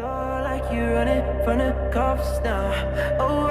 Like you're running from the cops now. Oh.